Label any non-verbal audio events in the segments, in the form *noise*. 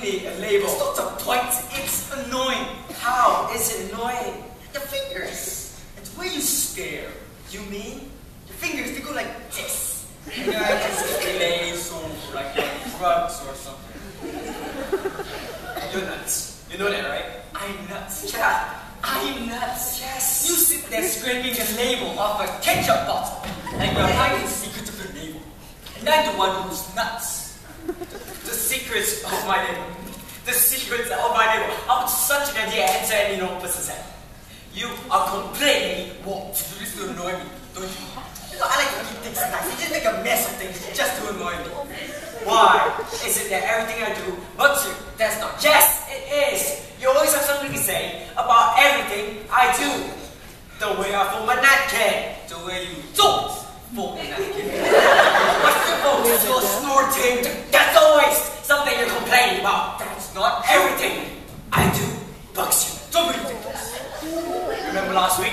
It's a label. It's not the point. It's annoying. How is it annoying? The fingers. It's where you stare. You mean? The fingers, they go like this. You know, I just glaze or like drugs or something. You're nuts. You know that, right? I'm nuts. Yeah, I'm nuts. Yes. You sit there scraping the label off a ketchup bottle, and you're hiding the secret of the label. And I'm the one who's nuts. The secrets of my label. The secrets of my label. How such an idea enter any person's head? You are completely warped. You used to annoy me, don't you? You know, I like to keep things nice. You just make a mess of things just to annoy me. Why is it that everything I do but you? That's not. Yes, it is. You always have something to say about everything I do. The way I fold my napkin. The way you don't fold the napkin. *laughs* What's the most you're snorting? That's you're complaining. That's not everything I do bugs you. Don't be ridiculous. Remember last week?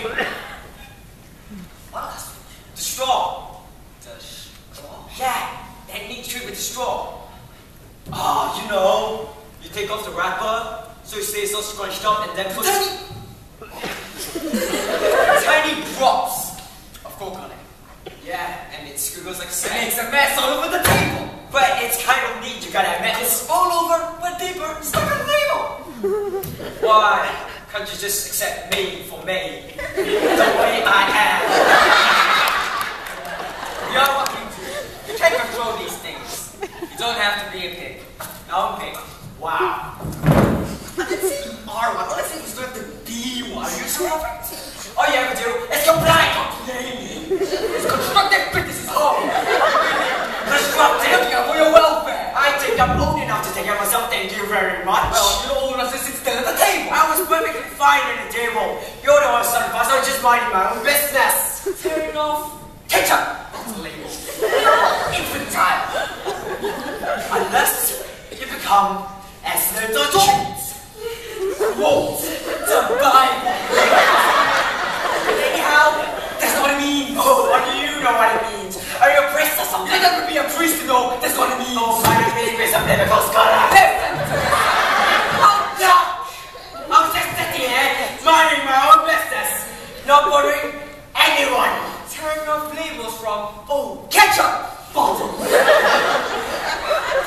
What last week? The straw. The straw? Yeah, that neat trick with the straw. Ah, you know, you take off the wrapper, so it stays all scrunched up, and then put tiny, tiny drops of coke on it. Yeah, and it squiggles like sand. Makes a mess all over the table. But it's kind of neat, you gotta admit. It's all over, but deeper, stuck on the label. *laughs* Why can't you just accept me for me, the way I am? You're what you do. You can't control these things. You don't have to be a pig. No pig. Wow. I didn't say you are one. All I you don't have to be one. You're so perfect. All you have to do is comply. Complaining. It's constructive criticism. Oh. *laughs* Constructive. Looking out for your welfare. I think I'm old enough to take care of myself. Thank you very much. Well, you're old enough to sit still at the table. I was perfectly fine at the table. You're the one fast. I was just minding my own business. Turn off. Ketchup. That's a label. Infantile. Unless you become as little. Quote the Bible. Anyhow, that's what it means. Oh, what do you know what it means? Are you a priest or something? You never be a priest to know that's what it means. Oh, my name is a biblical scholar. Listen. Oh, no. I'm just sitting here minding my own business, not bothering anyone. Turn off labels from, oh, ketchup bottle.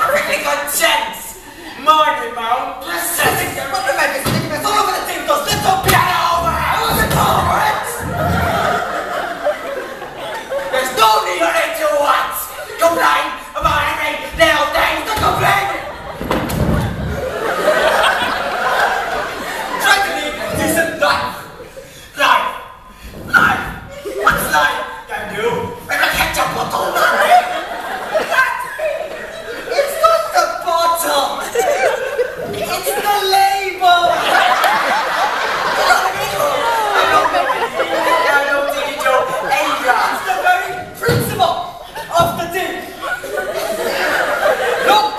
Perfectly good sense. Minding my own business. What the heck is this? All over the table, those little piano over it. I wasn't over it. There's no need for it to what? Complain about anything, little things to complain. Try to live a decent life. Life. Life. What's life can do with a ketchup bottle? What? It's not the bottle. It's the label. You know what I mean? I don't make it. I don't think you do any grounds. It's the very principle of the thing. Look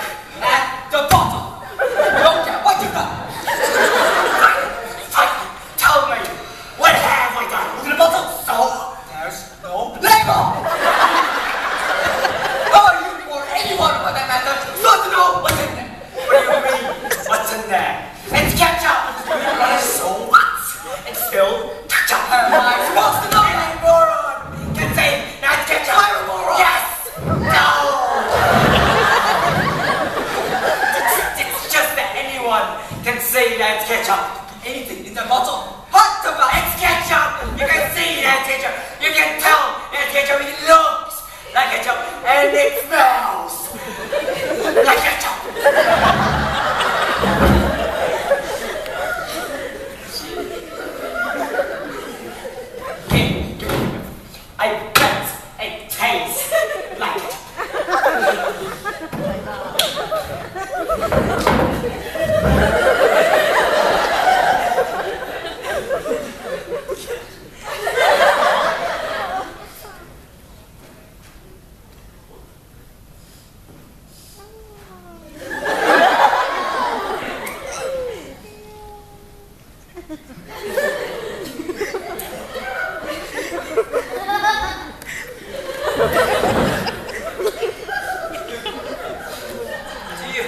do you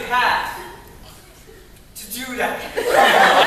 have to do that? *laughs*